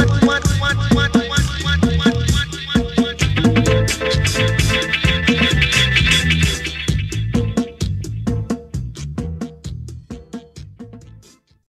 What?